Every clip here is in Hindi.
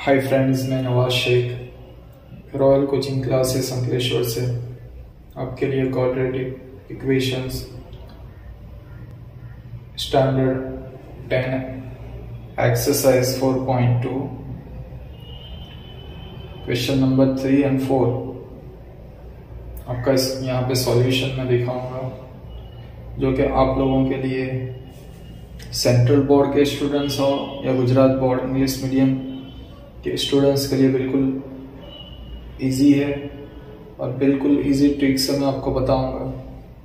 हाय फ्रेंड्स मैं Nawaz Shaikh royal coaching classes Ankleshwar से। आपके लिए quadratic equations standard ten exercise 4.2 question number three and four आपका इस, यहाँ पे सॉल्यूशन में दिखाऊँगा, जो कि आप लोगों के लिए सेंट्रल बोर्ड के स्टूडेंट्स हो या गुजरात बोर्ड इंग्लिश मीडियम के स्टूडेंट्स के लिए बिल्कुल इजी है और बिल्कुल इजी ट्रिक से मैं आपको बताऊँगा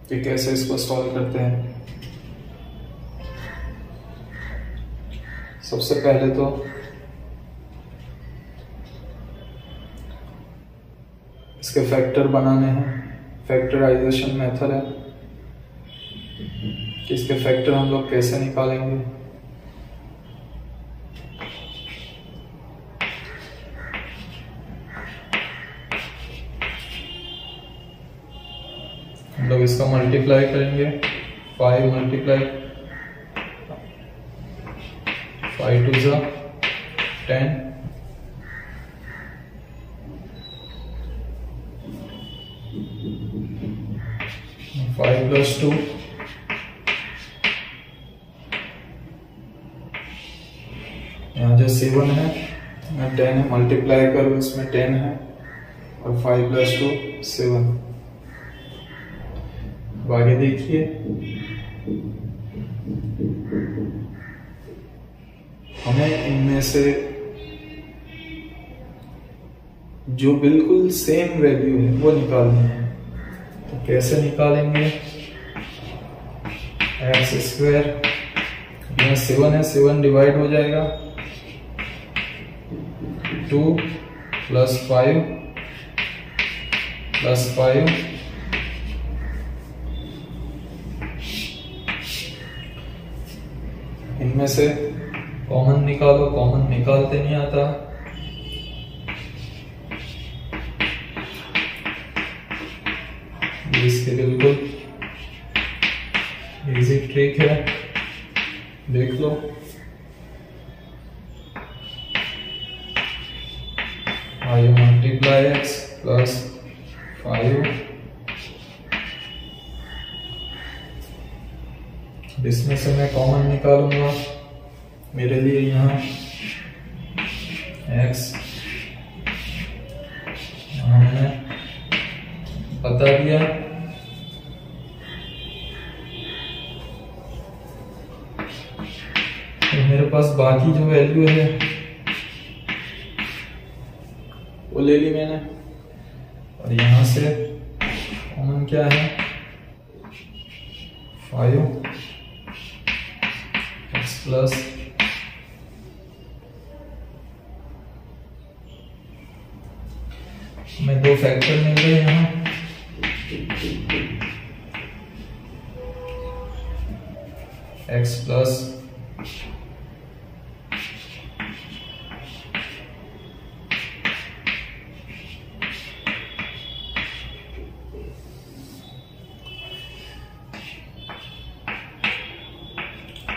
कि कैसे इसको सॉल्व करते हैं। सबसे पहले तो इसके फैक्टर बनाने हैं। फैक्टराइजेशन मेथड है। कि इसके फैक्टर हम लोग कैसे निकालेंगे? लोग इसका मल्टीप्लाई करेंगे फाइव मल्टीप्लाई फाइव टू ज़ा टेन फाइव प्लस टू यहाँ जो सेवन है टेन है मल्टीप्लाई करो, इसमें टेन है, और फाइव प्लस टू सेवन आगे देखिए। हमें इनमें से जो बिल्कुल सेम वैल्यू है, वो निकालनी है। तो कैसे निकालेंगे? एक्स स्क्वायर यहाँ सेवन है सेवन डिवाइड हो जाएगा। Two plus five plus five इनमें से कॉमन निकालो कॉमन निकालते नहीं आता। इसके बिल्कुल इजी ट्रिक है। देख लो। Five multiply x plus five इसमें से मैं कॉमन निकालूँगा। मेरे लिए यहाँ x मैंने बता दिया। तो मेरे पास बाकी जो वैल्यू है, वो ले ली मैंने। और यहाँ से कॉमन क्या है? फाइव एक्स प्लस में दो फैक्टर मिल गए यहाँ। एक्स प्लस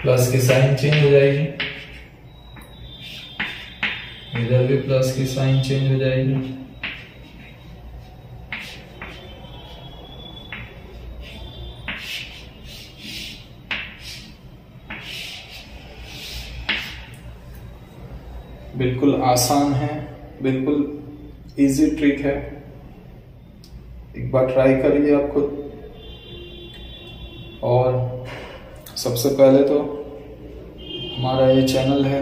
प्लस की साइन चेंज हो जाएगी। इधर भी प्लस की साइन चेंज हो जाएगी। बिल्कुल आसान है, बिल्कुल इजी ट्रिक है। एक बार ट्राई करिए आप खुद। और सबसे पहले तो हमारा ये चैनल है।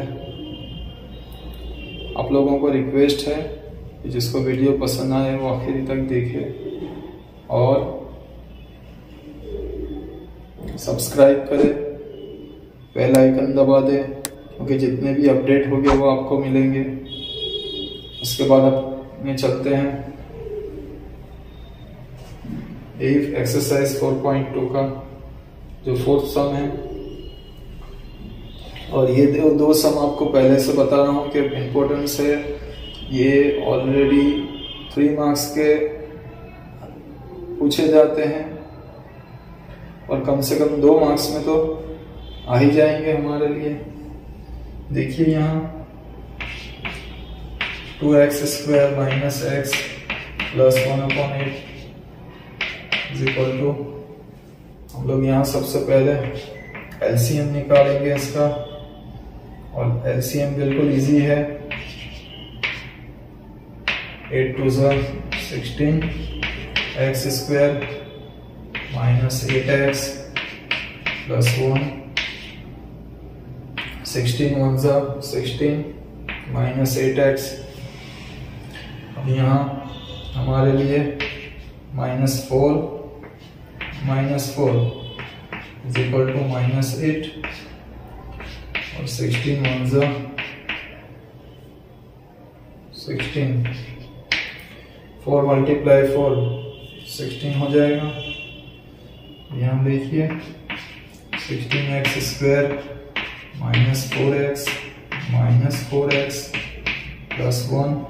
आप लोगों को रिक्वेस्ट है कि जिसको वीडियो पसंद आए वो आखिरी तक देखे और सब्सक्राइब करें बेल आइकन दबा दें, क्योंकि जितने भी अपडेट हो गए वो आपको मिलेंगे। उसके बाद अपने चलते हैं। यही एक्सरसाइज 4.2 का जो फोर्थ सम है और ये दो, सम आपको पहले से बता रहा हूँ कि इम्पोर्टेंस है ये ऑलरेडी थ्री मार्क्स के पूछे जाते हैं। और कम से कम दो मार्क्स में तो आ ही जाएँगे हमारे लिए। देखिए यहाँ two x square minus x plus one upon eight is equal to हम लोग यहाँ सबसे पहले एलसीएम निकालेंगे इसका। और एलसीएम बिल्कुल इजी है। एट टू ज़ा sixteen x square minus eight x plus one sixteen one ज़ा सिक्सटीन माइनस एट एक्स अब यहाँ हमारे लिए minus four minus four is equal to minus eight और सिक्सटीन वन ज़ा sixteen four multiply four sixteen हो जाएगा। यहाँ देखिए। Sixteen x square minus four x minus four x plus one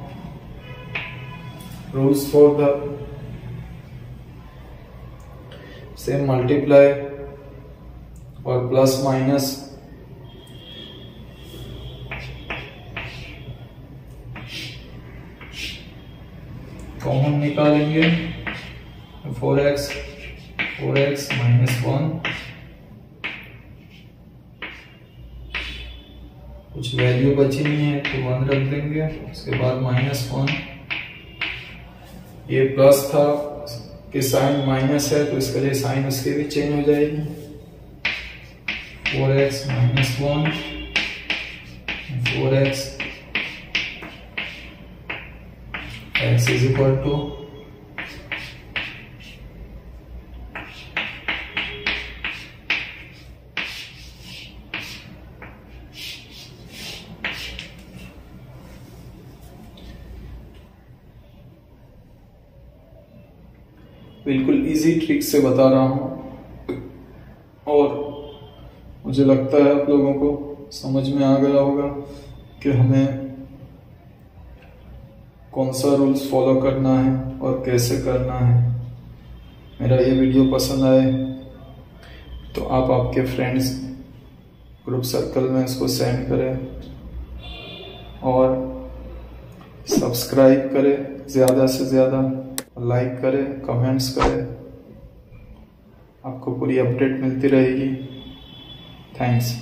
rules for the same multiply or plus minus common निकालेंगे। Four x four x minus one. कुछ वैल्यू बची नहीं है तो वन रख देंगे। उसके बाद माइनस वन। ये प्लस था कि साइन माइनस है तो इसके लिए साइन उसके भी चेंज हो जाएगी। Four x minus one. Four x x is equal to बिल्कुल इजी ट्रिक से बता रहा हूँ। और मुझे लगता है आप लोगों को समझ में आ गया होगा कि हमें कौन सा रूल्स फॉलो करना है और कैसे करना है? मेरा ये वीडियो पसंद आए तो आप आपके फ्रेंड्स ग्रुप सर्कल में इसको सेंड करें और सब्सक्राइब करें, ज़्यादा से ज़्यादा लाइक करें कमेंट्स करें। आपको पूरी अपडेट मिलती रहेगी। थैंक्स